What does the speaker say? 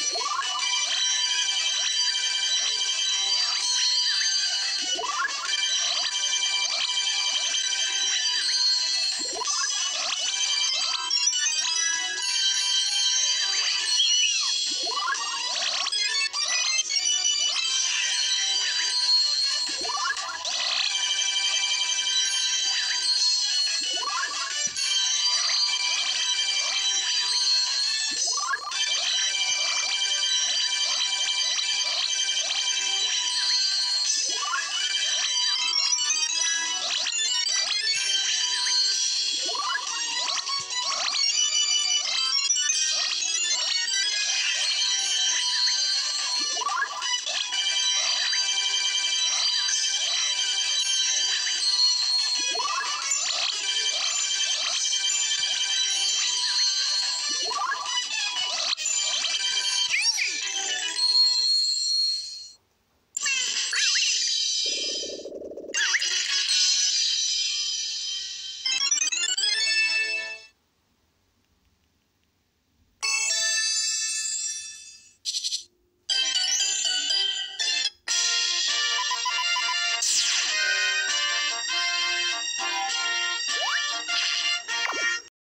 Yeah!